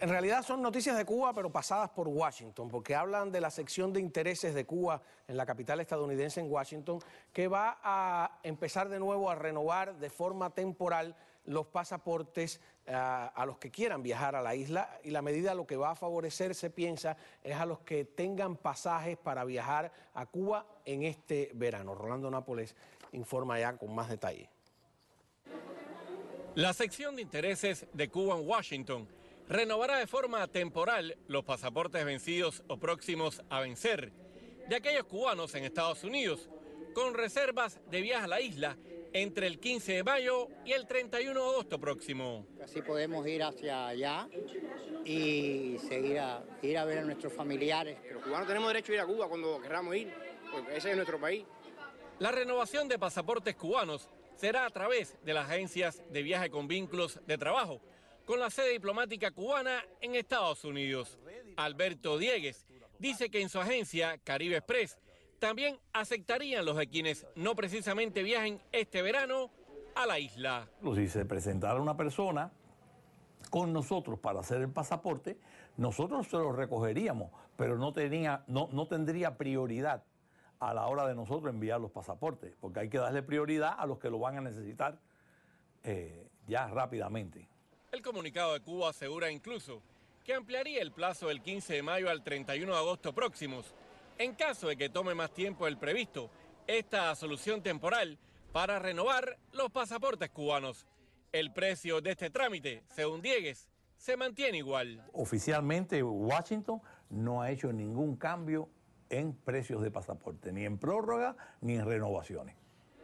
En realidad son noticias de Cuba, pero pasadas por Washington, porque hablan de la sección de intereses de Cuba en la capital estadounidense, en Washington, que va a empezar de nuevo a renovar de forma temporal los pasaportes uh, a los que quieran viajar a la isla y la medida lo que va a favorecer, se piensa, es a los que tengan pasajes para viajar a Cuba en este verano. Rolando Nápoles informa ya con más detalle. La sección de intereses de Cuba en Washington renovará de forma temporal los pasaportes vencidos o próximos a vencer de aquellos cubanos en Estados Unidos con reservas de viaje a la isla entre el 15 de mayo y el 31 de agosto próximo. Así podemos ir hacia allá y seguir a, ir a ver a nuestros familiares. Los cubanos tenemos derecho a ir a Cuba cuando queramos ir, porque ese es nuestro país. La renovación de pasaportes cubanos será a través de las agencias de viaje con vínculos de trabajo, con la sede diplomática cubana en Estados Unidos. Alberto Diegues dice que en su agencia Caribe Express también aceptarían los de quienes no precisamente viajen este verano a la isla. Si se presentara una persona con nosotros para hacer el pasaporte, nosotros se lo recogeríamos, pero no, tenía, no, no tendría prioridad a la hora de nosotros enviar los pasaportes, porque hay que darle prioridad a los que lo van a necesitar eh, ya rápidamente. El comunicado de Cuba asegura incluso que ampliaría el plazo del 15 de mayo al 31 de agosto próximos, en caso de que tome más tiempo del previsto esta solución temporal para renovar los pasaportes cubanos. El precio de este trámite, según Diegues, se mantiene igual. Oficialmente Washington no ha hecho ningún cambio en precios de pasaporte, ni en prórroga ni en renovaciones.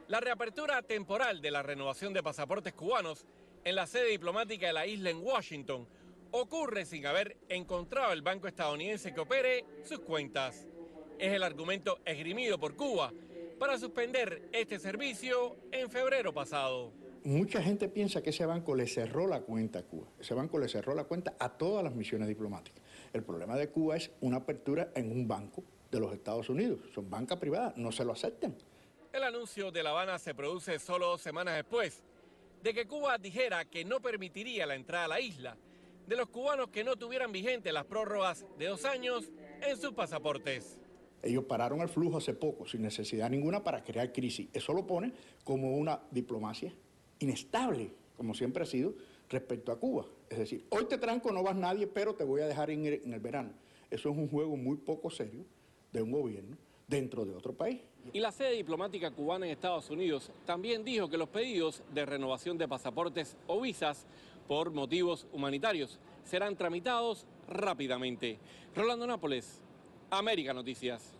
La reapertura temporal de la renovación de pasaportes cubanos en la sede diplomática de la isla en Washington ocurre sin haber encontrado el banco estadounidense que opere sus cuentas. Es el argumento esgrimido por Cuba para suspender este servicio en febrero pasado. Mucha gente piensa que ese banco le cerró la cuenta a Cuba. Ese banco le cerró la cuenta a todas las misiones diplomáticas. El problema de Cuba es una apertura en un banco de los Estados Unidos. Son banca privada, no se lo aceptan. El anuncio de La Habana se produce solo dos semanas después de que Cuba dijera que no permitiría la entrada a la isla de los cubanos que no tuvieran vigentes las prórrogas de dos años en sus pasaportes. Ellos pararon el flujo hace poco, sin necesidad ninguna, para crear crisis. Eso lo pone como una diplomacia inestable, como siempre ha sido, respecto a Cuba. Es decir, hoy te tranco, no vas nadie, pero te voy a dejar en el, en el verano. Eso es un juego muy poco serio de un gobierno dentro de otro país. Y la sede diplomática cubana en Estados Unidos también dijo que los pedidos de renovación de pasaportes o visas por motivos humanitarios serán tramitados rápidamente. Rolando Nápoles, América Noticias.